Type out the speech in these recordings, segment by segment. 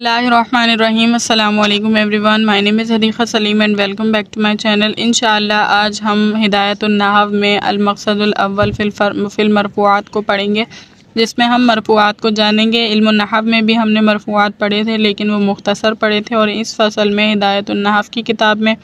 Bismillahirrahmanirrahim Assalamualaikum everyone my name is Hadiqa Salim and welcome back to my channel इंशाल्लाह आज हम हिदायतुलनहव में अलमकसदुल अव्वल फ़िल मरफूआत को पढ़ेंगे, जिसमें हम मरफूआत को जानेंगे। इल्मनहव में भी हमने मरफूआत पढ़े थे, लेकिन वो मुख्तसर पढ़े थे, और इस फ़सल में हिदायतुलनहव की किताब में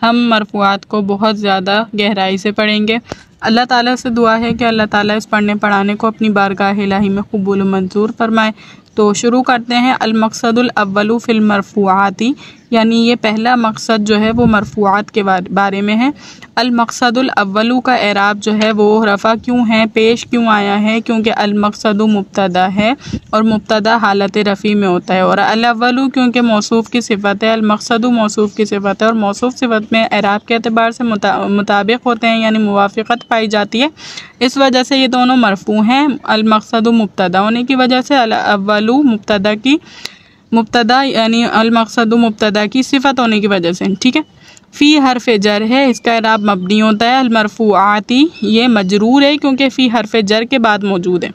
हम मरफूआत को बहुत ज़्यादा गहराई से पढ़ेंगे। अल्लाह ताला से दुआ है कि अल्लाह ताला इस पढ़ने पढ़ाने को अपनी बारगाह इलाही में कबूल मंजूर फरमाए। तो शुरू करते हैं अलमकसदुल अव्वलु फ़िल मरफूआती। यानी ये पहला मकसद जो है वो मरफूआत के बारे में है। अलमकसदुल अव्वलु का एराब जो है वो रफ़ा क्यों है, पेश क्यों आया है? क्योंकि अलमकसद मुबतदा है और मुबतदा हालत रफ़ी में होता है। और अव्वलु क्योंकि मौसूफ़ की सिफत है अलमकसद मौसूफ़ की सिफत है और मौसूफ़ सिफत में एराब के अतबार से मुताबिक होते हैं, यानी मुवाफ़त पाई जाती है। इस वजह से ये दोनों मरफू हैं अलमकसद मुबतदा होने की वजह से अव्वलु मुबतदा की मुबतदा, यानी अलमकसद मुबतदा की सिफत होने की वजह से, ठीक है? फ़ी हरफ जर है, इसका इराब मबनी होता है, अलमरफूआती, ये मजरूर है, क्योंकि फ़ी हरफ जर के बाद मौजूद है।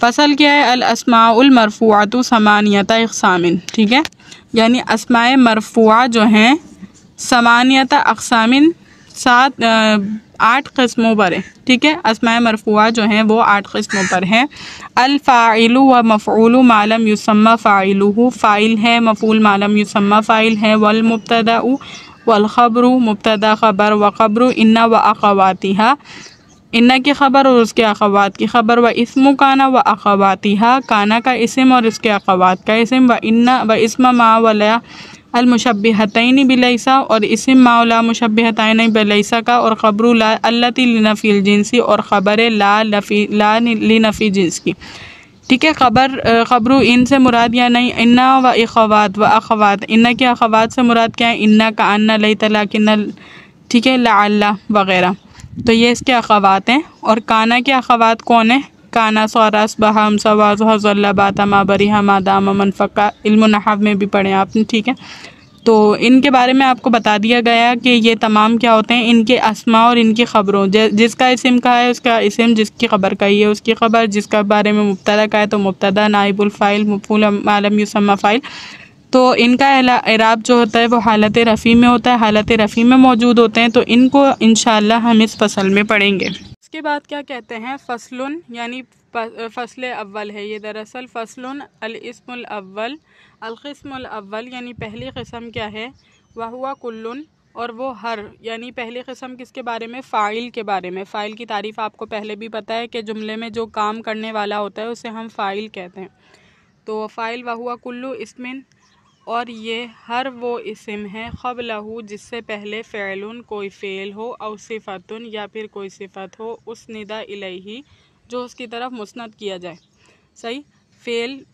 फ़सल क्या है? अलअसमाउलमरफूआत समानियत अकसामिन, ठीक है? यानी असमाए मरफुआ जो हैं, समानियत अकसामिन सात आठ कस्मों पर है, ठीक है? असमाय मरफुआ जो हैं, वो आठ कस्मों पर हैं। अलफ़ाइलु व मफ़ूल मालम युसम्मा फ़ाइलु फ़ाइल है मफूल मालम युसम्मा फ़ाइल है। वलमुबतदा वलखबर, मुबतदा ख़बर व इन्ना व अखवातिहा। इन्ना की ख़बर और उसके अखवात की ख़बर। व इसम काना व अखवातिहा। काना का इसम और इसके अखवात का इसम। व इन्ना व इसम मा वलया अलमुशबहतैन बिलैसा और इसम माउला मुशबहतैन बिलैसा का और ख़बरू ला जिनसी और ख़बर ला लफ़ी ला नफ़ी जिन्स की ठीक है ख़बर ख़बरू इन से मुराद या नहीं इन्ना व अखवात व अखवात इन्ना के अखवात से मुराद क्या है इन्ना का अन्ना लई तला ठीक है ला वगैरह तो ये इसके अखवात हैं और काना के अखवात कौन है काना सौरास बहम सवाज हज़ल्ला बातमा बरीहा मादाम मनफ़ा इल्मनहव में भी पढ़ें आपने ठीक है? तो इनके बारे में आपको बता दिया गया कि ये तमाम क्या होते हैं? इनके असमा और इनकी ख़बरों। जिसका इसम का है, उसका इसम जिसकी ख़बर का ही है उसकी ख़बर जिसका बारे में मुबतदा का है तो मुबतदा नाइबुलफ़ाइल मफूल आलम युसमा फ़ाइल। तो इनका इराब जो होता है, वो हालत रफ़ी में होता है। हालत रफ़ी में मौजूद होते हैं तो इनको इन हम इस फ़सल में पढ़ेंगे। इसके बाद क्या कहते हैं? फसलन, यानी फ़सल अव्वल है ये दरअसल। फसलन अलस्मुल अव्वल, अलकस्मुल अव्वल, यानी पहली कस्म क्या है? वह हुआ कुल्लुन, और वो हर, यानी पहली कस्म किसके बारे में? फ़ाइल के बारे में। फ़ाइल की तारीफ़ आपको पहले भी पता है कि जुमले में जो काम करने वाला होता है, उसे हम फ़ाइल कहते हैं। तो फ़ाइल वह हुआ कुल्लू, इसमिन और ये हर वो इसम है, ख़बलहू, जिससे पहले फ़ैल कोई फ़ेल हो और सिफ़तन, या फिर कोई सिफ़त हो, उस निदा इलही, जो उसकी तरफ़ मुस्ंद किया जाए। सही? फ़ेल,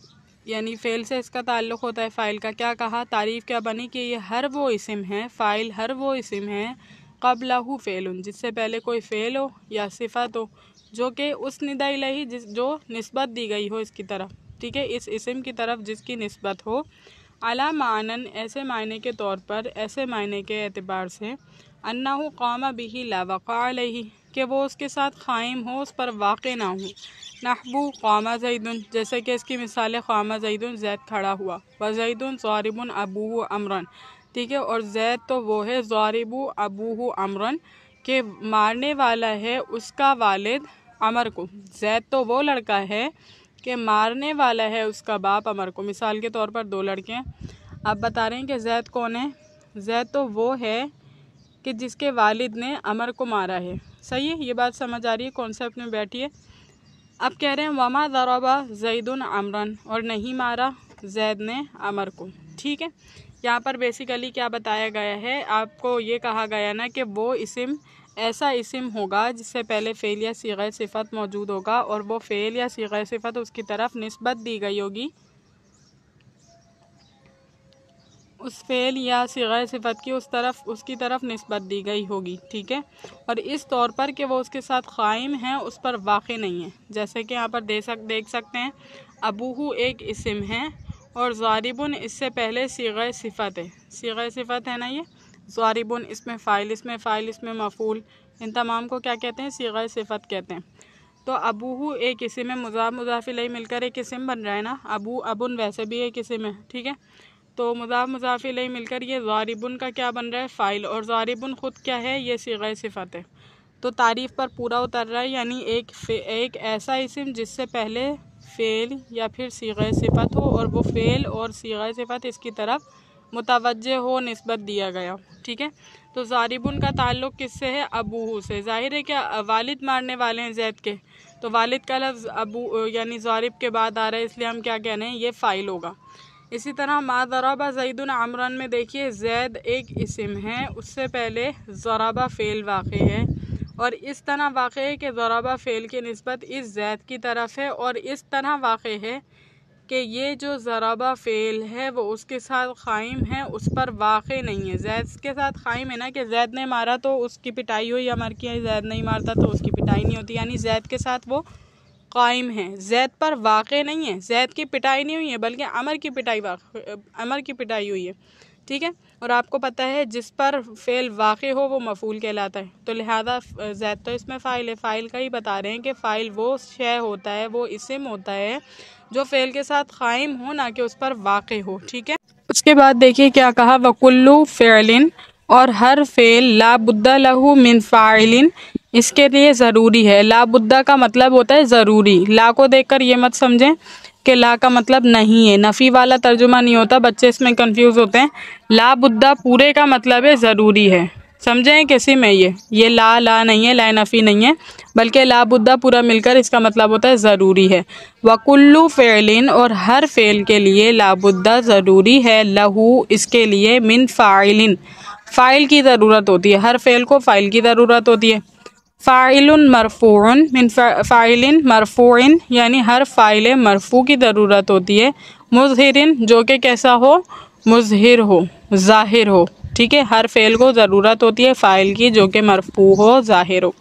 यानी फ़ेल से इसका ताल्लुक़ होता है फ़ाइल का। क्या कहा? तारीफ़ क्या बनी कि ये हर वो इसम है, फ़ाइल हर वो इसम है, कबलहू फ़ेल जिससे पहले कोई फ़ेल हो या सिफ़त हो, जो कि उस निदा इलही जिस, जो नस्बत दी गई हो इसकी तरफ़। ठीक है? इस इसम की तरफ़ जिसकी नस्बत हो अला मानन, ऐसे मायने के तौर पर, ऐसे मायने के अतबार से अन्ना कौमा बिही लावक़ा कि वो उसके साथ क़ायम हो, उस पर वाक़ ना हो। नहबू कौमा जैदन, जैसे कि इसकी मिसाल क़ामा जैदन, जैद खड़ा हुआ। व जैदन ज़ारिबन अबू अमरन, ठीक है? और जैद तो वो है ज़ारिबू अबू अमरन, के मारने वाला है उसका वालिद अमर को। जैद तो वो लड़का है कि मारने वाला है उसका बाप अमर को। मिसाल के तौर पर दो लड़के हैं। आप बता रहे हैं कि जैद कौन है? जैद तो वो है कि जिसके वालिद ने अमर को मारा है। सही है? ये बात समझ आ रही है? कॉन्सेप्ट में बैठिए अब कह रहे हैं, वमा दरबा जैदुन अमरन और नहीं मारा जैद ने अमर को। ठीक है? यहाँ पर बेसिकली क्या बताया गया है? आपको ये कहा गया ना कि वो इसम ऐसा इसम होगा जिससे पहले फ़ेल या सीग़ सिफत मौजूद होगा और वो फ़ेल या सीग़ सिफत उसकी तरफ़ नस्बत दी गई होगी। उस फ़ेल या सीग़ सिफत की उस तरफ़, उसकी तरफ़ नस्बत दी गई होगी, ठीक है? और इस तौर पर कि वो उसके साथ क़ायम है, उस पर वाक़ नहीं है। जैसे कि यहाँ पर दे सक, देख सकते हैं, अबूहू एक इसम है और ज़ारिबन इससे पहले सीग़ सिफत है। सीग़ सिफत है ना ये? ज़ारिबन इसमें फ़ाइल इसमें फ़ाइल, इसमें मफूल, इन तमाम को क्या कहते हैं? सीग़ सिफत कहते हैं। तो अबूहू एक इसम है मुजाफ मुजाफिल मिलकर एक इसम बन रहा है ना? अबू, अबुन वैसे भी एक इsim है ठीक है? तो मुजाफ मुजाफिल मिलकर ये ज़ारिबुन का क्या बन रहा है? फ़ाइल। और ज़ारिबुन ख़ुद क्या है? ये सीगा सिफ़त है। तो तारीफ़ पर पूरा उतर रहा है, यानी एक एक ऐसा इसम जिससे पहले फ़ेल या फिर सीगा सिफत हो, और वो फ़ेल और सीगा सिफत इसकी तरफ़ मुतवज हो नस्बत दिया गया। ठीक है? तो ज़ारिबुन का ताल्लुक़ किससे है? अबूहू से। ज़ाहिर है क्या वालिद मारने वाले हैं जैद के। तो वालिद का लफ्ज़ अबू यानी ज़ारिब के बाद आ रहा है, इसलिए हम क्या कह रहे हैं, ये फ़ाइल होगा। इसी तरह मा ज़राबा जईदुन आमरान में देखिए, जैद एक इसम है, उससे पहले ज़राबा फ़ेल वाक़ है। और इस तरह वाक़ है कि ज़राबा फ़ेल की नस्बत इस जैद की तरफ़ है, और इस तरह वाक़ है कि ये जो ज़राबा फ़ेल है, वो उसके साथ क़ायम है, उस पर वाक़ नहीं है। जैद के साथ क़ायम है ना कि जैद ने मारा तो उसकी पिटाई हुई अमर की जैद नहीं मारता तो उसकी पिटाई नहीं होती। यानी जैद के साथ वो कायम है। जैद पर वाक़ नहीं है। जैद की पिटाई नहीं हुई है, बल्कि अमर की पिटाई अमर की पिटाई हुई है। ठीक है? और आपको पता है, जिस पर फ़ेल वाक़ हो, वो मफूल कहलाता है। तो लिहाजा जैद तो इसमें फ़ाइल है। फ़ाइल का ही बता रहे हैं कि फ़ाइल वो शय होता है, वो इसम होता है जो फ़ेल के साथ क़ायम हो, ना कि उस पर वाक़ हो, ठीक है? उसके बाद देखिए क्या कहा, वकुल्लु फ़ेलिन, और हर फ़ेल लाबुद्दा लहू मिन फ़ाइलिन, इसके लिए ज़रूरी है। लाबुद्दा का मतलब होता है ज़रूरी। ला को देखकर ये मत समझें कि ला का मतलब नहीं है। नफ़ी वाला तर्जुमा नहीं होता, बच्चे इसमें कंफ्यूज होते हैं। लाबुद्दा पूरे का मतलब है ज़रूरी है। समझें किसी में ये? ये ला ला नहीं है, ला नफ़ी नहीं है, बल्कि ला बुद्धा पूरा मिलकर इसका मतलब होता है ज़रूरी है। वकुल्लु फ़ेलिन, और हर फ़ेल के लिए ला बुद्धा ज़रूरी है, लहू इसके लिए मिन फ़ाइलिन। फ़ाइल की ज़रूरत होती है, हर फ़ेल को फ़ाइल की ज़रूरत होती है। फ़ाइल मरफ़ून मिन फ़ाइलिन मरफ़ून यानी हर फ़ाइल मरफू की ज़रूरत होती है। मुजहरिन, जो कि कैसा हो? मुजहिर हो, ज़ाहिर हो। ठीक है, हर फ़ेल को ज़रूरत होती है फ़ाइल की, जो कि मरफू हो, ज़ाहिर हो।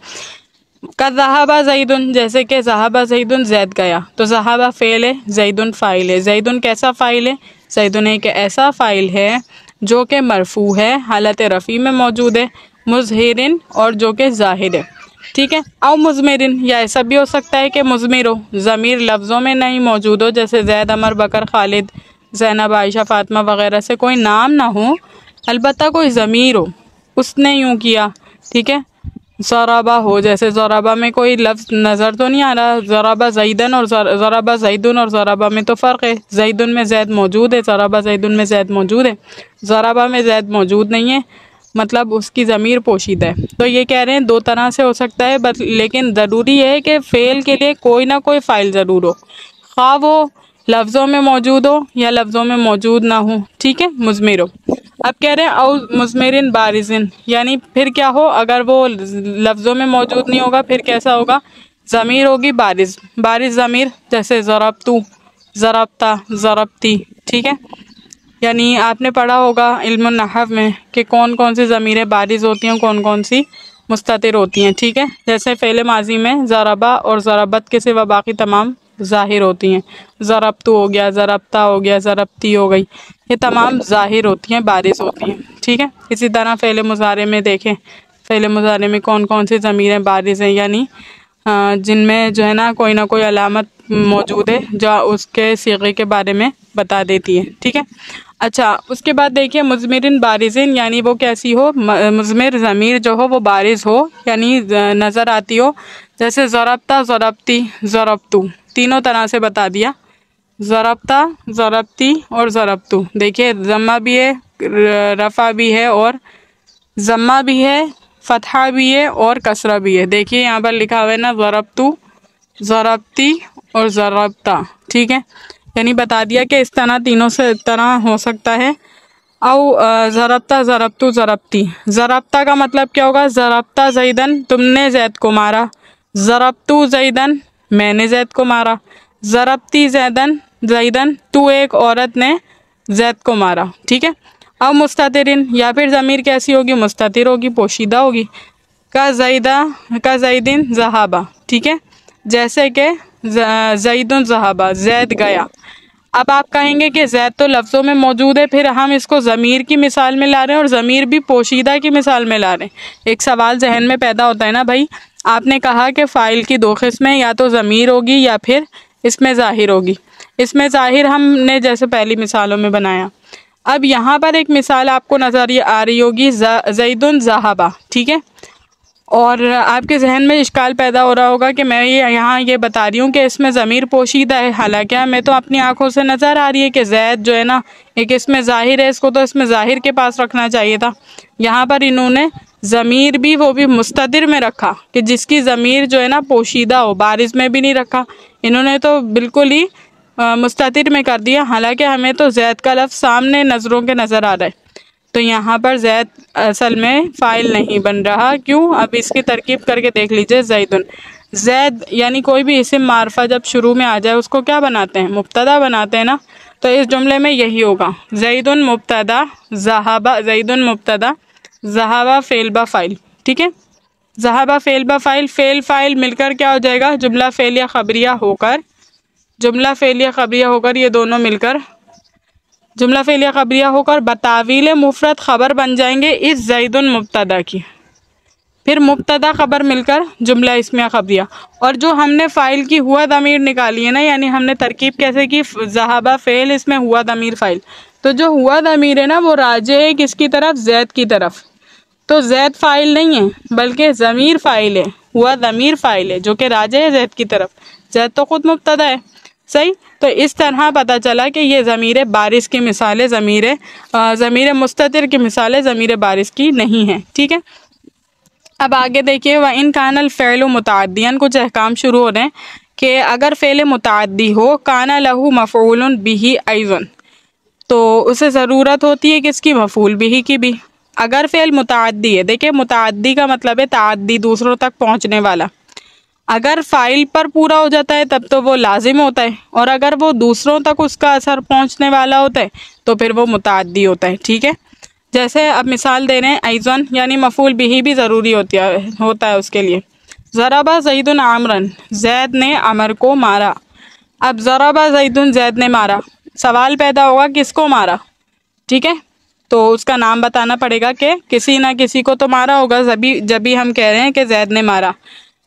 का जहाबा जईदुन, जैसे कि जहाबा जईदुन जैद गया। तो जहाबा फ़ेल है, जईदुन फ़ाइल है। जईदुन कैसा फ़ाइल है? जईदुन एक ऐसा फ़ाइल है, जो कि मरफू है, हालत रफ़ी में मौजूद है, मुजहरिन और जो कि ज़ाहिर है। ठीक है आओ मुजमिन या ऐसा भी हो सकता है कि मुजमिर हो। ज़मीर लफ्ज़ों में नहीं मौजूद हो, जैसे जैद, अमर, बकर, खालिद, जैनब, आयशा, फ़ातिमा वगैरह से कोई नाम ना हो अलबत् कोई ज़मीर हो, उसने यूँ किया, ठीक है? ज़राबा हो, जैसे ज़राबा में कोई लफ्ज़, नज़र तो नहीं आ रहा? ज़राबा जईदन और ज़राबा जईदन और ज़राबा में तो फ़र्क है। जईदन में जैद मौजूद है, ज़राबा जईदन में जैद मौजूद है। ज़राबा में जैद मौजूद नहीं है मतलब उसकी ज़मीर पोशीदा है। तो ये कह रहे हैं, दो तरह से हो सकता है बट लेकिन ज़रूरी है कि फ़ेल के लिए कोई ना कोई फ़ाइल ज़रूर हो। खा वो लफ्ज़ों में मौजूद हो या लफ्ज़ों में मौजूद ना हो, ठीक है? मुजमिर हो। अब कह रहे हैं, औ मुजमिन बारिजिन। यानी फिर क्या हो, अगर वो लफ्ज़ों में मौजूद नहीं होगा, फिर कैसा होगा? ज़मीर होगी बारिश बारिश ज़मीर, जैसे ज़रबतू, ज़रबता, ज़रबती, ठीक है? यानी आपने पढ़ा होगा इल्म नहव में कि कौन कौन सी ज़मीरें बारिश होती हैं कौन कौन सी मुस्तर होती हैं, ठीक है? जैसे फ़ेल माजी में ज़राबा और ज़राबत के सिवा बाकी तमाम ज़ाहिर होती हैं। ज़रबतु हो गया, ज़रबता हो गया, ज़रबती हो गई। ये तमाम ज़ाहिर होती हैं, बारिश होती हैं, ठीक है? इसी तरह फ़ेल मुजारे में देखें, फ़ेल मुजारे में कौन कौन सी ज़मीरें बारिश हैं, यानी जिनमें जो है ना, कोई ना कोई अलामत मौजूद है, जो उसके सीगे के बारे में बता देती है, ठीक है? अच्छा उसके बाद देखिए, मुजमिन बारिजिन यानी वो कैसी हो? मुजमिर ज़मीर जो हो, वो बारिश हो, यानी नज़र आती हो, जैसे ज़रबता, ज़रबती, ज़रबतू। तीनों तरह से बता दिया। ज़रबता, ज़रबती और ज़रबतु। देखिए, जम्मा भी है रफ़ा भी है और जम्मा भी है, फतहा भी है और कसरा भी है। देखिए, यहाँ पर लिखा हुआ है ना, ज़रबतू, ज़रबती और ज़रबता। ठीक है? यानी बता दिया कि इस तरह तीनों से तरह हो सकता है। औ ज़रबता, ज़रबतु, ज़रबती। ज़रबता का मतलब क्या होगा? ज़रबता जैदन, तुमने जैद को मारा। ज़रबतु जैदन मैंने जैद को मारा। ज़रबती जैदन जैदन, तू एक औरत ने जैद को मारा, ठीक है? अब मुस्ततिरिन, या फिर ज़मीर कैसी होगी? मुस्तिर होगी, पोशीदा होगी। का जैदा, का जैदिन जहाबा, ठीक है? जैसे कि जईदुन जहाबा, जैद गया। अब आप कहेंगे कि जैद तो लफ्ज़ों में मौजूद है, फिर हम इसको ज़मीर की मिसाल में ला रहे हैं और ज़मीर भी पोशीदा की मिसाल में ला रहे हैं। एक सवाल जहन में पैदा होता है ना भाई? आपने कहा कि फ़ाइल की दो किस्में, या तो ज़मीर होगी या फिर इसमें ज़ाहिर होगी। इसमें ज़ाहिर हमने जैसे पहली मिसालों में बनाया। अब यहाँ पर एक मिसाल आपको नज़र आ रही होगी जईदुन जहाबा, ठीक है? और आपके जहन में इश्काल पैदा हो रहा होगा कि मैं ये यहाँ ये बता रही हूँ कि इसमें ज़मीर पोशीदा है। हालाँकि हमें तो अपनी आँखों से नज़र आ रही है कि जैद जो है ना, एक इसमें ज़ाहिर है, इसको तो इसमें ज़ाहिर के पास रखना चाहिए था। यहाँ पर इन्होंने ज़मीर भी वो भी मुस्तदिर में रखा कि जिसकी ज़मीर जो है ना पोशीदा हो, बारिश में भी नहीं रखा। इन्होंने तो बिल्कुल ही मुस्तिर में कर दिया। हालाँकि हमें तो जैद का लफ्ज़ सामने नज़रों के नज़र आ रहा है। तो यहाँ पर जैद असल में फ़ाइल नहीं बन रहा। क्यों? अब इसकी तरकीब करके देख लीजिए जैदुन। जैद यानी कोई भी इसम मारफा जब शुरू में आ जाए, उसको क्या बनाते हैं? मुबतदा बनाते हैं ना? तो इस जुमले में यही होगा। जईदुन मुबतदा, जहाबा जईदुन मुबतदा। जहाबा फेलबा फ़ाइल ठीक है? जहाबा फेलबा फ़ाइल फेल फ़ाइल मिलकर क्या हो जाएगा? जुमला फेल या खबरिया होकर, जुमला फेलिया खबरिया होकर ये दोनों मिलकर, जुमला फेलिया खबरिया होकर बतावील मुफरत ख़बर बन जाएँगे इस जैदुन मुबतदा की। फिर मुबतदा ख़बर मिलकर जुमला इसमें खबरिया। और जो हमने फ़ाइल की हुआ दमीर निकाली है ना, यानी हमने तरकीब कैसे की? जहाबा फ़ेल इसमें हुआ दमीर फ़ाइल तो जो हुआ दमीर है ना, वो राजे किसकी तरफ़? जैद की तरफ़। तो जैद फ़ाइल नहीं है, बल्कि ज़मीर फ़ाइल है, हुआ ज़मीर फ़ाइल है, जो कि राजे है जैद की तरफ़। जैद तो ख़ुद मुबतदा है। सही? तो इस तरह पता चला कि ये ज़मीर बारिश की मिसालें ज़मीर ज़मीर मुस्तर की मिसालें ज़मीर बारिश की नहीं हैं, ठीक है? अब आगे देखिए व इन कानल फ़ैल मुतदियन कुछ अहकाम शुरू हो रहे हैं कि अगर फ़ैल मुतदी हो, काना लहू मफ़ूल बिही ऐज़न तो उसे ज़रूरत होती है किसकी? मफूल बिही की भी। अगर फ़ेल मुतदी है, देखिए मुतदी का मतलब है तादी दूसरों तक पहुँचने वाला। अगर फ़ाइल पर पूरा हो जाता है, तब तो वो लाजिम होता है। और अगर वो दूसरों तक उसका असर पहुँचने वाला होता है तो फिर वो मुतदी होता है, ठीक है? जैसे अब मिसाल दे रहे हैं ऐज़न यानी मफूल बिही भी ज़रूरी होती है, होता है उसके लिए। ज़राबा जईदुन आमरन, जैद ने अमर को मारा। अब ज़राबा जईदुन जैद ने मारा। सवाल पैदा होगा, किसको मारा? ठीक है? तो उसका नाम बताना पड़ेगा कि किसी ना किसी को तो मारा होगा, जबी, जब भी हम कह रहे हैं कि जैद ने मारा।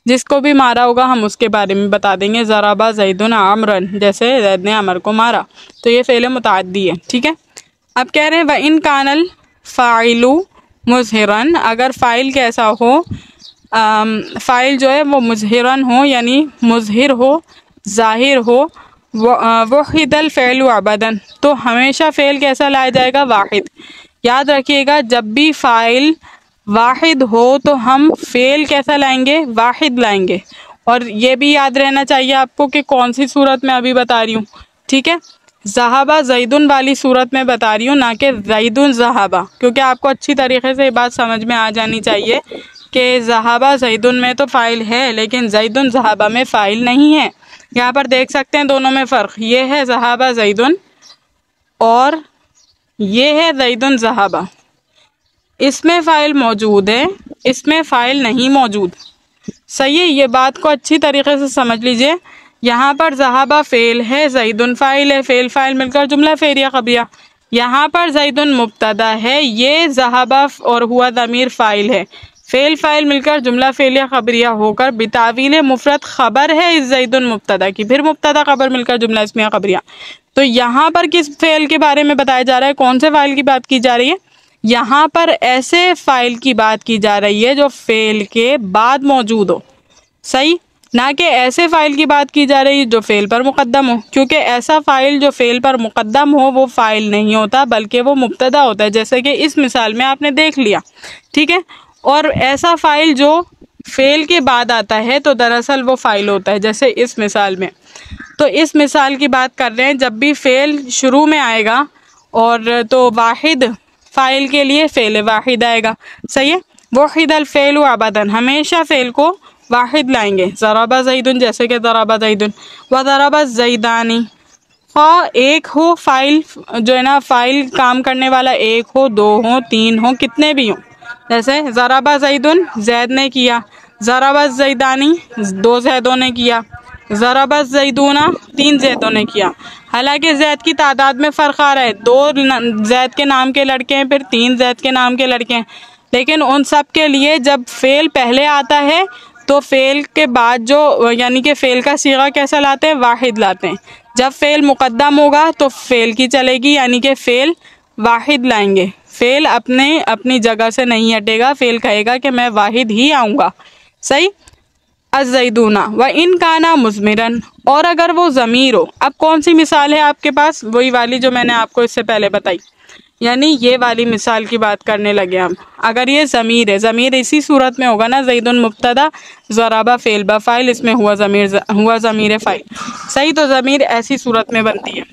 जिसको भी मारा होगा, हम उसके बारे में बता देंगे। ज़राबा, जैदन, आमरन, जैसे जैद ने अमर को मारा। तो ये फ़ेल मुतदी है, ठीक है? अब कह रहे हैं व इन कानल फ़ाइलू मुजहरन, अगर फ़ाइल कैसा हो फ़ाइल जो है वो मुजहरन हो, यानी मुजहर हो, ज़ाहिर हो वहीदल फ़ैल अबदन। तो हमेशा फ़ेल कैसा लाया जाएगा? वाहिद। याद रखिएगा, जब भी फ़ाइल वाहिद हो तो हम फेल कैसा लाएँगे? वाहिद लाएँगे। और ये भी याद रहना चाहिए आपको कि कौन सी सूरत में अभी बता रही हूँ। ठीक है? जहाबा जईदुन वाली सूरत में बता रही हूँ, ना कि जईदुन जहाबा। क्योंकि आपको अच्छी तरीके से ये बात समझ में आ जानी चाहिए कि जहाबा जईदुन में तो फ़ाइल है, लेकिन जईदुन जहाबा में फ़ाइल नहीं है। यहाँ पर देख सकते हैं दोनों में फ़र्क। ये है जहाबा जईदुन और ये है जईदुन जहाबा। इसमें फ़ाइल मौजूद है, इसमें फ़ाइल नहीं मौजूद। सही है, ये बात को अच्छी तरीके से समझ लीजिए। यहाँ पर जहाबा फ़ेल है जईदुन फ़ाइल है, फ़ेल फ़ाइल मिलकर जुमला फेरिया कबिया। यहाँ पर जईदुन मुबतदा है, ये जहाबा और हुआ दमीर फ़ाइल है। फ़ेल फ़ाइल मिलकर जुमला फ़ेलिया खबरिया होकर बितावील मुफरत ख़बर है इस जईदुन मुबतदा की। फिर मुबतदा खबर मिलकर जुमला इसमिया खबरिया। तो यहाँ पर किस फ़ेल के बारे में बताया जा रहा है? कौन से फ़ाइल की बात की जा रही है? यहाँ पर ऐसे फ़ाइल की बात की जा रही है जो फेल के बाद मौजूद हो। सही? ना कि ऐसे फ़ाइल की बात की जा रही है जो फेल पर मुकदम हो। क्योंकि ऐसा फ़ाइल जो फेल पर मुकदम हो, वो फ़ाइल नहीं होता, बल्कि वो मुबतदा होता है। जैसे कि इस मिसाल में आपने देख लिया। ठीक है? और ऐसा फ़ाइल जो फेल के बाद आता है तो दरअसल वो फ़ाइल होता है, जैसे इस मिसाल में। तो इस मिसाल की बात कर रहे हैं, जब भी फेल शुरू में आएगा, और तो वाहिद फ़ाइल के लिए फ़ेल वाहिद आएगा। सही है? वाहिद अल फ़ेल आबादन हमेशा फ़ेल को वाहिद लाएँगे। ज़राबा जईदुन जैसे कि ज़राबा जईदुन व ज़राबा जईदानी खा एक हो फ़ाइल जो है ना फ़ाइल काम करने वाला एक हो, दो हो, तीन हो, कितने भी हों। जैसे ज़राबा जईदुन जैद ने किया। ज़राबा जैदानी, दो जैदों ने किया। ज़राबा जैदूना, तीन जैदों ने किया। हालाँकि जैद की तादाद में फ़र्क आ रहा है। दो जैद के नाम के लड़के हैं, फिर तीन जैद के नाम के लड़के हैं। लेकिन उन सब के लिए जब फेल पहले आता है तो फ़ेल के बाद जो, यानी कि फ़ेल का सीगा कैसा लाते हैं? वाहिद लाते हैं। जब फ़ेल मुकदम होगा तो फ़ेल की चलेगी, यानी कि फ़ेल वाहिद लाएँगे। फ़ेल अपने, अपनी जगह से नहीं हटेगा। फ़ेल कहेगा कि मैं वाहिद ही आऊँगा। सही? अजैदूना व इन काना मुजमरन, और अगर वो ज़मीर हो, अब कौन सी मिसाल है आपके पास? वही वाली जो मैंने आपको इससे पहले बताई। यानी ये वाली मिसाल की बात करने लगे हम। अगर ये ज़मीर है, ज़मीर इसी सूरत में होगा ना जईदुन मुबतदा, ज़राबा फ़ेल फ़ाइल, इसमें हुआ ज़मीर हुआ ज़मीर फ़ाइल। सही? तो ज़मीर ऐसी सूरत में बनती है।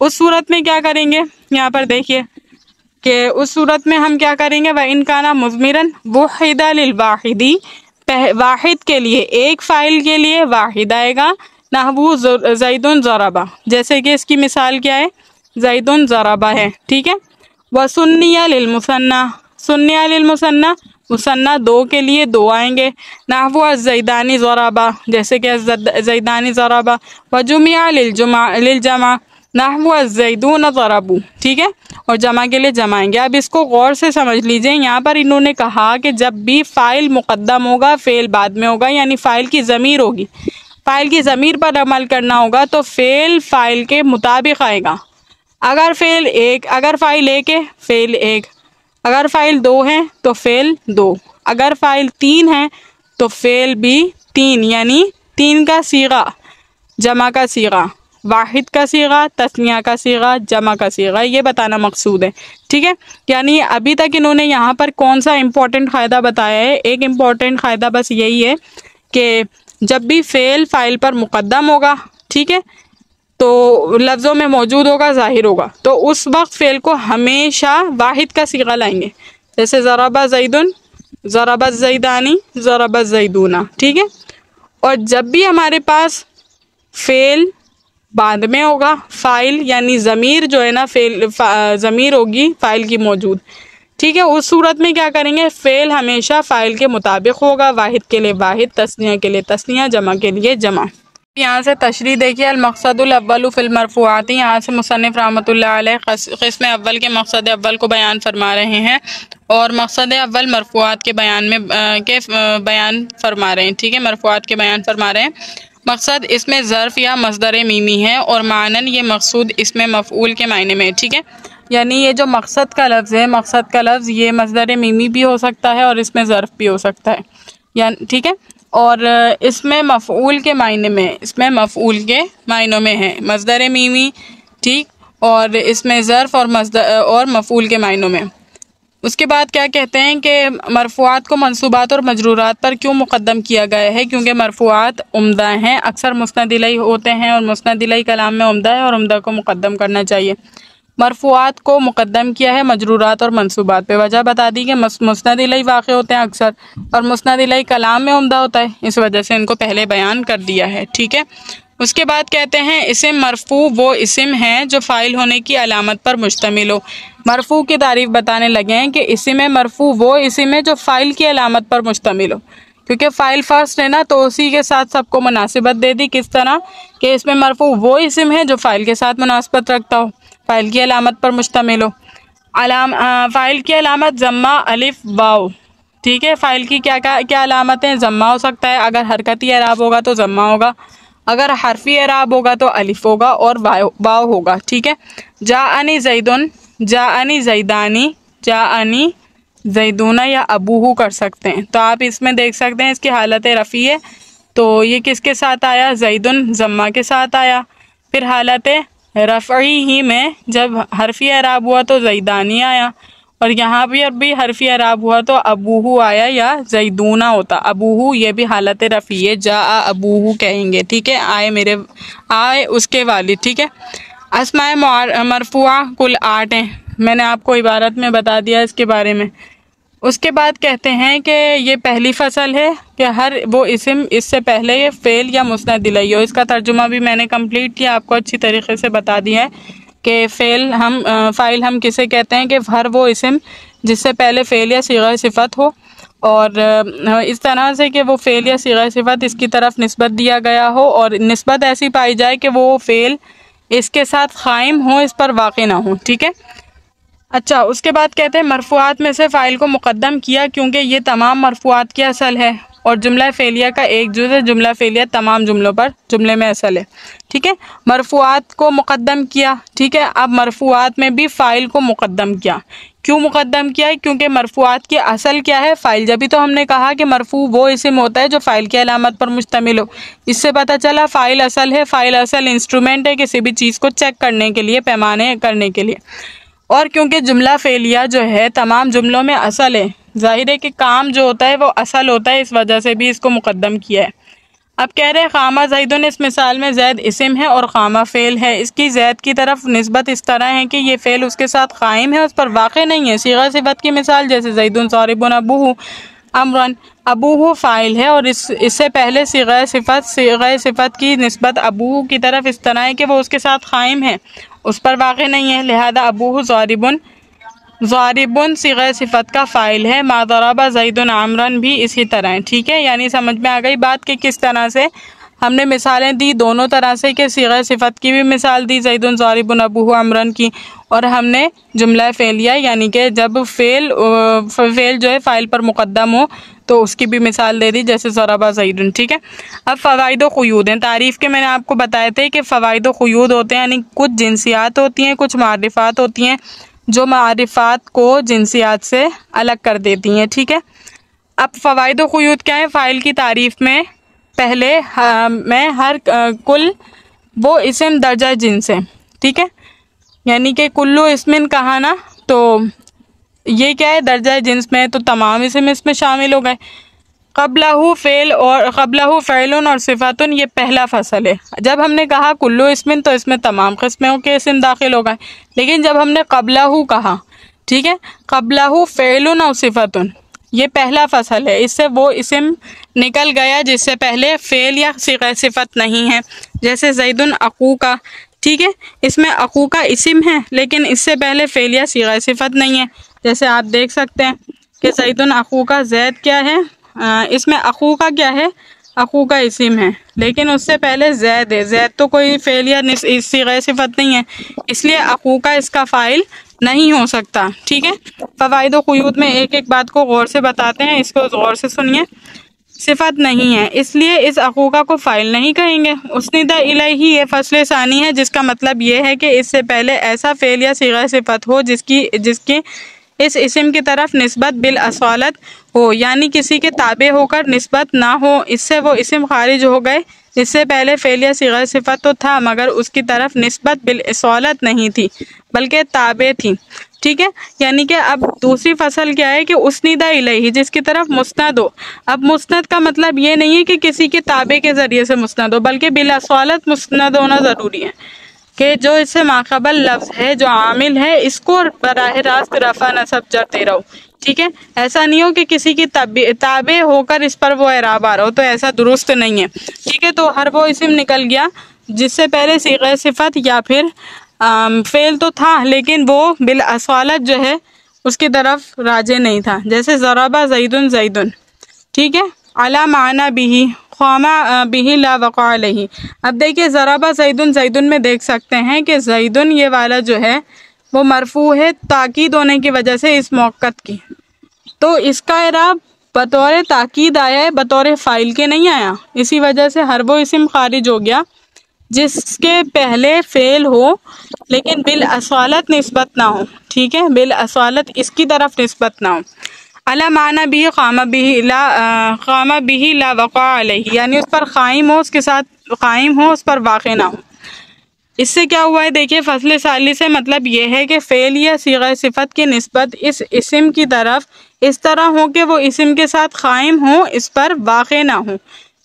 उस सूरत में क्या करेंगे? यहाँ पर देखिए कि उस सूरत में हम क्या करेंगे? वह इनकाना मुजमिरन वहीदा वाहिदी। वाहिद के लिए, एक फ़ाइल के लिए वाहिद आएगा। नहबू जईदुन ज़राबा। जैसे कि इसकी मिसाल क्या है? जईदुन ज़राबा है, ठीक है? व सुन्निया लिलमुसन्ना सुन्निया मुसन्ना दो के लिए दो आएँगे। नाहबू जैदानी ज़राबा। जैसे कि जैदानी ज़राबा। व जुमिया लिलजुमा लिलजमा नाहबू जैदून ज़राबू, ठीक है? और जमा के लिए जमाएँगे। अब इसको गौर से समझ लीजिए, यहाँ पर इन्होंने कहा कि जब भी फ़ाइल मुकदम होगा, फ़ेल बाद में होगा, यानी फ़ाइल की ज़मीर होगी। फ़ाइल की ज़मीर पर अमल करना होगा तो फ़ेल फ़ाइल के मुताबिक आएगा। अगर फ़ेल एक, अगर फ़ाइल एक है, फ़ेल एक। अगर फ़ाइल दो है तो फ़ेल दो। अगर फ़ाइल तीन है तो फ़ेल भी तीन, यानी तीन का सीगा, जमा का सीगा। वाहिद का सीगा, तस्निया का सीगा, जमा का सीगा, ये बताना मकसूद है। ठीक है? यानी अभी तक इन्होंने यहाँ पर कौन सा इम्पोर्टेंट फ़ायदा बताया है? एक इंपॉर्टेंट फ़ायदा बस यही है कि जब भी फ़ेल फ़ाइल पर मुकदम होगा, ठीक है? तो लफ्ज़ों में मौजूद होगा, ज़ाहिर होगा। तो उस वक्त फ़ेल को हमेशा वाहिद का सीगा लाएँगे। जैसे ज़राबा जईदुन ज़राबा जईदानी ज़राबा जईदूना ठीक है? और जब भी हमारे पास फ़ेल बाद में होगा। फ़ाइल यानी ज़मीर जो है ना फेल ज़मीर होगी फ़ाइल की मौजूद। ठीक है उस सूरत में क्या करेंगे? फ़ेल हमेशा फ़ाइल के मुताबिक होगा। वाहिद के लिए वाहिद तस्निया के लिए तस्निया जमा के लिए जमा। यहाँ से तशरी देखिए अलमकसदुलअव्वल फ़िलमरफ़ुआती यहाँ से मुसनफ़ रहमत क़स्म अव्वल के मकसद अव्वल को बयान फरमा रहे हैं और मकसद अव्वल मरफूआत के बयान में आ, के बयान फरमा रहे हैं। ठीक है मरफूआत के बयान फरमा रहे हैं। मकसद इसमें ज़र्फ़ या मजदर मीमी है और मानन ये मकसूद इसमें मफूल के मायने में है, ठीक है? यानी ये जो मकसद का लफ्ज़ है, मकसद का लफ्ज़ ये मजदर मीमी भी हो सकता है और इसमें ज़र्फ़ भी हो सकता है। या, ठीक है? और इसमें मफूल के मायने में, इसमें मफूल के मायनों में है। मजदर मीमी, ठीक? और इसमें ज़र्फ़ और मजदर और मफूल के मायनों में। उसके बाद क्या कहते हैं कि मरफूआत को मनसूबात और मजरूरात पर क्यों मुकदम किया गया है? क्योंकि मरफूआत उमदा हैं, अक्सर मुस्ंदिलई होते हैं और मुस्ंदिलई कलाम में उमदा है और उमदा को मुकदम करना चाहिए। मरफूआत को मुकदम किया है मजरूरात और मनसूबात पे। वजह बता दी कि मुस्ंदिलई वाक़ होते हैं अक्सर और मुस्ंदिलई कलाम में उमदा होता है। इस वजह से इनको पहले बयान कर दिया है, ठीक है? उसके बाद कहते हैं, इसम मरफू, वो इसम है जो फ़ाइल होने की अलामत पर मुश्तमिल हो। मरफू की तारीफ़ बताने लगे हैं कि इसम मरफू, वो इसम है जो फ़ाइल की अलामत पर मुश्तमिल हो। क्योंकि फ़ाइल फ़र्स्ट है ना तो उसी के साथ सबको मुनासिबत दे दी किस तरह कि इसमें मरफू वो इसम है जो फ़ाइल के साथ मुनासबत रखता हो, फ़ाइल की अलामत पर मुश्तमिल हो। अलाम फ़ाइल की अलामत जम्मा, अलिफ वाओ ठीक है, फ़ाइल की क्या क्या क्या अलामतें जम्मा हो सकता है, अगर हरकती अराब होगा तो जम्मा होगा। अगर हरफी अराब होगा तो अलिफ होगा और वाव होगा, ठीक है? जा अनी जैदुन जा अनी जैदानी जा अनी जैदूना या अबूहू कर सकते हैं। तो आप इसमें देख सकते हैं इसकी हालत रफ़ी है। तो ये किसके साथ आया? जैदुन जम्मा के साथ आया। फिर हालत रफ़ी ही में जब हरफी अराब हुआ तो जैदानी आया। और यहाँ भी अब भी हरफी अराब हुआ तो अबूहू आया या जैदूना होता। अबूहू, ये भी हालत रफ़ी है, जा अबूहू कहेंगे, ठीक है? आए मेरे, आए उसके वालिद, ठीक है? असमाय मरफुआ कुल आठ हैं। मैंने आपको इबारत में बता दिया इसके बारे में। उसके बाद कहते हैं कि ये पहली फ़सल है कि हर वो इसम, इससे पहले ये फ़ेल या मुस्ंद दिलाई हो इसका तर्जुमा भी मैंने कंप्लीट किया, आपको अच्छी तरीके से बता दिया है। कि फ़ेल हम फ़ाइल हम किसे कहते हैं कि हर वो इसम जिससे पहले फ़ेल या सीगा सिफत हो। और इस तरह से कि वो फ़ेल या सीगा सिफत इसकी तरफ़ नस्बत दिया गया हो और नस्बत ऐसी पाई जाए कि वो फ़ेल इसके साथ क़ायम हो, इस पर वाक़ ना हो। ठीक है? अच्छा उसके बाद कहते हैं मरफूआत में से फ़ाइल को मुकदम किया क्योंकि ये तमाम मरफूआत की असल है। और जुमला फ़ेलिया का एक जुज है। जुमला फ़ेलिया तमाम जुमलों पर, जुमले में असल है। ठीक है? मरफूआत को मुकदम किया। ठीक है? अब मरफूआत में भी फ़ाइल को मुकदम किया। क्यों मुकदम किया है? क्योंकि मरफूआत की असल क्या है? फ़ाइल, जब भी तो हमने कहा कि मरफू वो इसम होता है जो फ़ाइल की अलामत पर मुश्तमिल हो। इससे पता चला फ़ाइल असल है। फ़ाइल असल इंस्ट्रूमेंट है किसी भी चीज़ को चेक करने के लिए, पैमाने करने के लिए। और क्योंकि जुमला फ़ेलिया जो है, तमाम जुमलों में असल है ज़ाहिर है कि काम जो होता है वो असल होता है, इस वजह से भी इसको मुकदम किया है। अब कह रहे हैं, खामा जैदन इस मिसाल में जैद इसम है और खामा फ़ेल है। इसकी जैद की तरफ़ नस्बत इस तरह है कि ये फ़ेल उसके साथ क़ायम है, उस पर वाक़ नहीं है। सीगा सिबत की मिसाल जैसे जैदन सारिबन अबू अमरन, अबू फ़ाइल है और इस, इससे पहले सीगा सिफत सीगा सिफत की नस्बत अबू की तरफ़ इस तरह है कि वो उसके साथ क़ायम है। उस पर वाक़ नहीं है, लिहाजा अबू ज़ारिबन ज़ारिबन सिग सिफत का फ़ाइल है। मादरबा जईदन आमरन भी इसी तरह है ठीक है? यानी समझ में आ गई बात कि किस तरह से हमने मिसालें दी दोनों तरह से कि सिग सिफत की भी मिसाल दी जईदन ज़ारिबन, अबू अमरन की, और हमने जुमला फ़ेलिया यानी कि जब फ़ेल फ़ेल जो है, फ़ाइल पर मुकदम हो तो उसकी भी मिसाल दे दी जैसे ज़राबा जईदन ठीक है? अब फ़वाद ख़यूद हैं। तारीफ़ के मैंने आपको बताए थे कि फ़वाद ख़यूद होते हैं, यानी कुछ जिनसियात होती हैं, कुछ मारिफात होती हैं जो मारिफात को जिनसियात से अलग कर देती हैं ठीक है? अब फ़वाद ख़यूद क्या है? फ़ाइल की तारीफ़ में पहले हाँ, मैं हर कुल वो इसम दर्जा जिनस है ठीक है? यानी कि कुल्लू इसमिन कहा ना तो ये क्या है? दर्जा जिन्स में तो तमाम इसम इसमें शामिल हो गए। कबलाहू फ़ेल और कबलाहू फ़ैलन और सिफ़ातन, ये पहला फ़सल है। जब हमने कहा, कुल्लू इसमिन तो इसमें तमाम किस्मों के इसम दाखिल हो गए। लेकिन जब हमने कबलाहू कहा, ठीक है? कबलाहू फ़ैलन और सिफ़ातन, ये पहला फ़सल है। इससे वो इसम निकल गया जिससे पहले फ़ेल या सिफत नहीं है। जैसे जैदन अकू का ठीक है? इसमें अकू का इसम है, लेकिन इससे पहले फ़ेल या सिफत नहीं है। जैसे आप देख सकते हैं कि जैदन अकू का जैद क्या है? इसमें अखू का क्या है? अखू का इसम है। लेकिन उससे पहले जैद है। जैद तो कोई फेल या सिफत नहीं है। इसलिए अखू का इसका फ़ाइल नहीं हो सकता। ठीक है? फ़वाद ख़यूद में एक एक बात को गौर से बताते हैं। इसको गौर से सुनिए। सिफत नहीं है। इसलिए इस अकूका को फ़ाइल नहीं कहेंगे। उसनिदा इलाही ये फ़सल सानी है, जिसका मतलब ये है कि इससे पहले ऐसा फ़ेल या सिगा सिफत हो जिसकी जिसकी इस इसम की तरफ़ नस्बत बिल असवालत हो, यानी किसी के ताबे होकर नस्बत ना हो। इससे वो इसम खारिज हो गए। इससे पहले फेलिया सिगर सिफत तो था, मगर उसकी तरफ़ नस्बत बिल नहीं थी, बल्कि ताबे थी। ठीक है? यानी कि अब दूसरी फ़सल क्या है कि उसनीदा इलाही, जिसकी तरफ़ मुस्ंद हो। अब मुस्ंद का मतलब ये नहीं है कि किसी के ताबे के ज़रिए से मुस्ंद हो, बल्कि बिल असवालत मुस्ंद होना ज़रूरी है। कि जो इससे माकबल लफ्ज़ है, जो आमिल है, इसको बरह रास्त रफा नसब जरते रहो। ठीक है? ऐसा नहीं हो कि किसी की ताबे होकर इस पर वो एराब आ रहा हो तो ऐसा दुरुस्त नहीं है। ठीक है? तो हर वो इसम निकल गया, जिससे पहले सीग सिफत या फिर फेल तो था, लेकिन वो बिल असवालत जो है, उसकी तरफ़ राजे नहीं था। जैसे ज़राबा जईदन जईदन ठीक है? अला माना भी खामा बिही ला वक़ी अब देखिए ज़राबा जैदन जैदन में देख सकते हैं कि जैदन ये वाला जो है, वो मरफू है ताकीद होने की वजह से इस मौक़त की। तो इसका इराब बतौर ताकीद आया है, बतौर फ़ाइल के नहीं आया। इसी वजह से हर वो इसम खारिज हो गया, जिसके पहले फ़ेल हो, लेकिन बिल असवालत नस्बत ना हो। ठीक है? बिल असवालत इसकी तरफ़ नस्बत ना हो। अला माना भी खामा भी ला खामा भी ला वक़ा यानी उस पर क़ायम हो, उसके साथ क़ायम हो, उस पर वाक़ ना हो। इससे क्या हुआ है? देखिए फ़सल साली से मतलब ये है कि फ़ेल या सीगा सिफत की नस्बत इस इसम की तरफ़, इस तरह हो कि वो इसम के साथ क़ायम हो, इस पर वाक़ ना हो।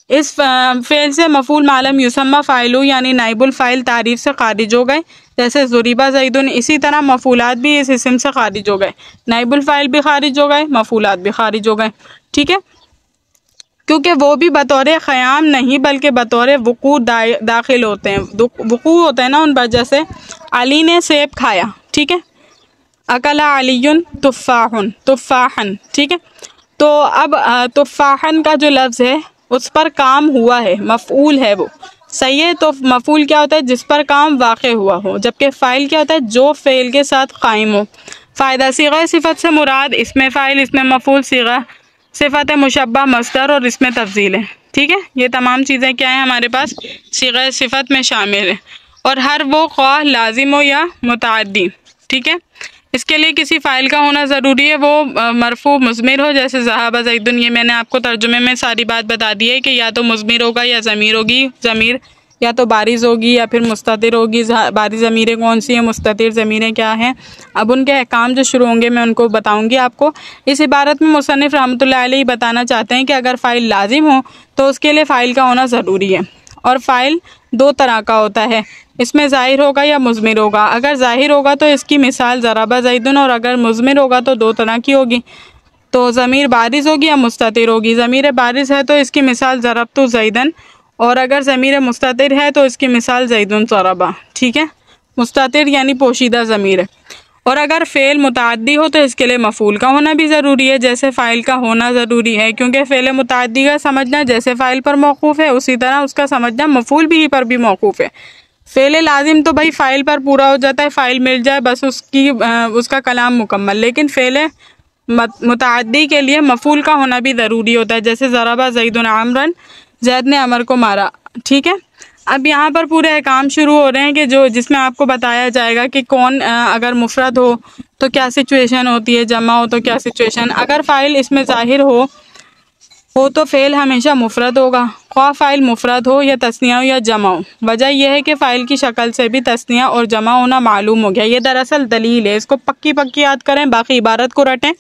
इस फ़ेल से मफूल मालम युसमा फ़ाइलू, यानी नाइबुल फ़ाइल तारीफ़ से खारिज हो गए। जैसे जुरीबा जईदन इसी तरह मफूलात भी इस इसम से खारिज हो गए। नाइबुल फ़ाइल भी खारिज हो गए मफूलात भी खारिज हो गए। ठीक है? क्योंकि वो भी बतौर ख़याम नहीं बल्कि बतौर वकू दा, दाखिल होते हैं। वकू होते हैं ना उन वजह से। अली ने सेब खाया ठीक है? अकला अलीन तुफ़ाहन तुफ़ाहन ठीक है? तो अब तुफ़ाहन का जो लफ्ज़ है उस पर काम हुआ है मफूल है वो। सही है तो मफूल क्या होता है? जिस पर काम वाक़ हुआ हो, जबकि फ़ाइल क्या होता है? जो फ़ेल के साथ कायम हो। फ़ायदा सीगा सिफत से मुराद, इसमें फ़ाइल, इसमें मफूल सीगा। सिफत मुशबा मस्तर और इसमें तफजील है। ठीक है? ये तमाम चीज़ें क्या हैं हमारे पास? सिग सिफत में शामिल है। और हर वो ख्वाह लाजिम हो या मुतदी ठीक है? इसके लिए किसी फ़ाइल का होना ज़रूरी है, वो मरफू मज़मिर हो, जैसे जहाबा जैदुन ये मैंने आपको तर्जुमे में सारी बात बता दी है कि या तो मज़मिर होगा या ज़मीर होगी, ज़मीर, या तो बारिश होगी या फिर मुस्तर होगी। बारिश ज़मीरें कौन सी हैं मुस्तर ज़मीरें क्या हैं? अब उनके अहकाम जो शुरू होंगे, मैं उनको बताऊँगी आपको। इस इबारत में मुसनफ़ रहमत बताना चाहते हैं कि अगर फ़ाइल लाजिम हो तो उसके लिए फ़ाइल का होना ज़रूरी है। और फ़ाइल दो तरह का होता है। इसमें ज़ाहिर होगा या मुजमिर होगा। अगर ज़ाहिर होगा तो इसकी मिसाल ज़राबा जैदन और अगर मुजमिर होगा तो दो तरह की होगी। तो ज़मीर बारिश होगी या मुस्तिर होगी? ज़मीर बारिश है तो इसकी मिसाल ज़रब तो जैदन और अगर ज़मीर मुस्तिर है तो इसकी मिसाल जैदन ज़रबा। ठीक है? मुस्तिर यानी पोशीदा ज़मीर। है और अगर फ़ेल मुतदी हो तो इसके लिए मफूल का होना भी ज़रूरी है, जैसे फ़ाइल का होना ज़रूरी है, क्योंकि फ़ेल मुतदी का समझना जैसे फ़ाइल पर मौकूफ़ है, उसी तरह उसका समझना मफूल भी पर भी मौकूफ़ है। फ़ेल लाजिम तो भाई फ़ाइल पर पूरा हो जाता है फ़ाइल मिल जाए, बस उसकी उसका कलाम मुकम्मल। लेकिन फ़ेल मुतदी के लिए मफूल का होना भी ज़रूरी होता है, जैसे ज़राबा जईदन आमरन, जैद ने अमर को मारा, ठीक है? अब यहाँ पर पूरे काम शुरू हो रहे हैं कि जो जिसमें आपको बताया जाएगा कि कौन अगर मुफरत हो तो क्या सिचुएशन होती है, जमा हो तो क्या सिचुएशन अगर फ़ाइल इसमें ज़ाहिर हो हो तो फ़ेल हमेशा मुफरत होगा। ख्वा फ़ाइल मुफरत हो या तस्निया हो या जमा हो। वजह यह है कि फ़ाइल की शक्ल से भी तस्निया और जमा होना मालूम हो गया। ये दरअसल दलील है। इसको पक्की पक्की याद करें, बाकी इबारत को रटें।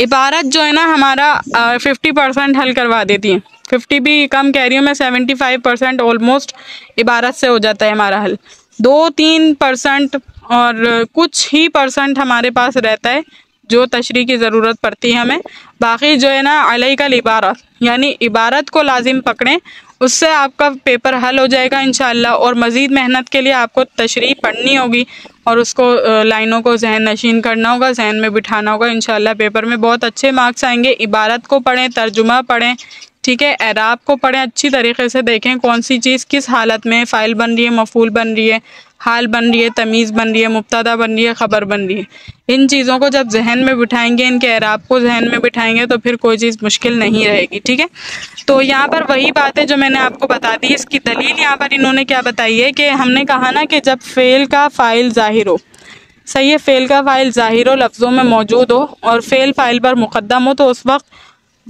इबारत जो है ना, हमारा फिफ्टी परसेंट हल करवा देती है। फिफ्टी भी कम कह रही हूँ मैं, सेवेंटी फाइव परसेंट ऑलमोस्ट इबारत से हो जाता है हमारा हल। दो तीन परसेंट और कुछ ही परसेंट हमारे पास रहता है जो तशरी की ज़रूरत पड़ती है हमें। बाकी जो है ना अलई का इबारत, यानी इबारत को लाजिम पकड़ें, उससे आपका पेपर हल हो जाएगा इन और मज़ीद मेहनत के लिए आपको तशरी पढ़नी होगी, और उसको लाइनों को जहन नशीन करना होगा, जहन में बिठाना होगा इन पेपर में बहुत अच्छे मार्क्स आएँगे। इबारत को पढ़ें, तर्जुमा पढ़ें ठीक है, एराब को पढ़ें, अच्छी तरीके से देखें कौन सी चीज़ किस हालत में फ़ाइल बन रही है, मफूल बन रही है, हाल बन रही है, तमीज़ बन रही है, मुबतदा बन रही है, ख़बर बन रही है। इन चीज़ों को जब जहन में बिठाएँगे, इनके एराब को जहन में बिठाएँगे तो फिर कोई चीज़ मुश्किल नहीं रहेगी, ठीक है? तो यहाँ पर वही बात जो मैंने आपको बता दी, इसकी दलील यहाँ पर इन्होंने क्या बताई है कि हमने कहा ना कि जब फ़ेल का फ़ाइल ज़ाहिर हो, सही है, फ़ेल का फ़ाइल ज़ाहिर हो, लफ्ज़ों में मौजूद हो और फ़ेल फ़ाइल पर मुकदम हो तो उस वक्त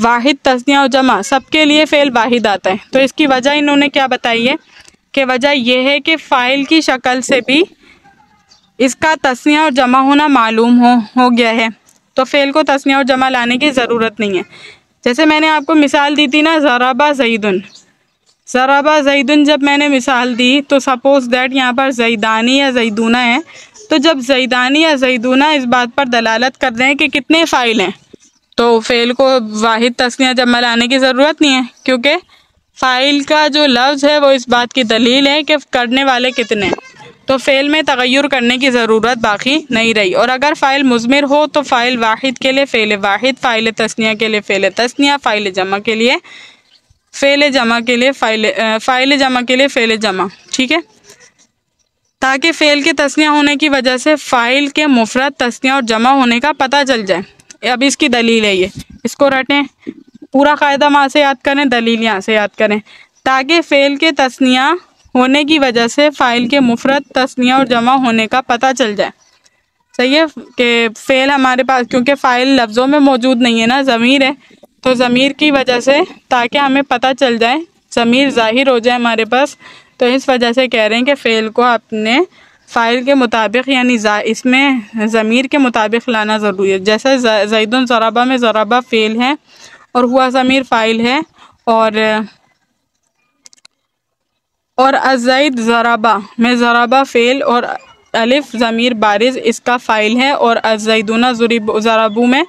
वाहिद, तस्निया और जमा सबके लिए फ़ेल वाहिद आता है। तो इसकी वजह इन्होंने क्या बताई है? कि वजह यह है कि फ़ाइल की शक्ल से भी इसका तस्निया और जमा होना मालूम हो हो गया है। तो फ़ेल को तस्निया और जमा लाने की ज़रूरत नहीं है। जैसे मैंने आपको मिसाल दी थी ना, ज़राबा जईदन ज़राबा जईदन जब मैंने मिसाल दी तो सपोज़ दैट यहाँ पर जईदानी या जईदूना है। तो जब जईदानी या जईदूना इस बात पर दलालत कर रहे हैं कि कितने फ़ाइल हैं तो फ़ेल को वाहिद तस्निया जमा लाने की ज़रूरत नहीं है, क्योंकि फ़ाइल का जो लफ्ज़ है वो इस बात की दलील है कि करने वाले कितने तो फ़ेल में तगैर करने की ज़रूरत बाकी नहीं रही। और अगर फ़ाइल मुजमिर हो तो फ़ाइल वाहिद के लिए फ़ेल वाहिद फ़ाइल तस्निया के लिए फ़ेल तस्निया फ़ाइल जमा के लिए फ़ेल जमा के लिए फ़ाइल फ़ाइल जमा के लिए फ़ेल जमा, ठीक है? ताकि फ़ेल के तस्निया होने की वजह से फ़ाइल के मुफरत तस्निया और जमा होने का पता चल जाए। अब इसकी दलील है ये। इसको रटें। पूरा कायदा वहाँ से याद करें, दलील यहाँ से याद करें। ताकि फ़ेल के तस्निया होने की वजह से फ़ाइल के मुफरत, तस्निया और जमा होने का पता चल जाए। सही है कि फ़ेल हमारे पास, क्योंकि फ़ाइल लफ्ज़ों में मौजूद नहीं है ना, ज़मीर है। तो ज़मीर की वजह से, ताकि हमें पता चल जाए, ज़मीर ज़ाहिर हो जाए हमारे पास तो इस वजह से कह रहे हैं कि फ़ेल को अपने फ़ाइल के मुताबिक, यानी इसमें ज़मीर के मुताबिक लाना ज़रूरी है। जैसे जैदन ज़राबा में ज़राबा फ़ेल है और हुआ ज़मीर फ़ाइल है और और अजैद ज़राबा में ज़राबा फ़ेल और अलिफ ज़मीर बारिज इसका फ़ाइल है और अजैदुना ज़राबू में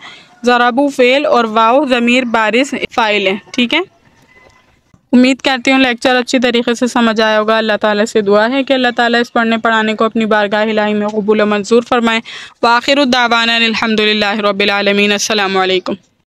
ज़राबू फ़ेल और वाओ ज़मीर बारिश फ़ाइल है। ठीक है? उम्मीद करती हूँ लेक्चर अच्छी तरीके से समझ आया होगा। अल्लाह ताला से दुआ है कि अल्लाह ताला इस पढ़ने पढ़ाने को अपनी बारगाह हिलाई में कबूल मंजूर फरमाएँ। वाखिर दावाना अलहमदिल्ला रबालमीन अल्लाम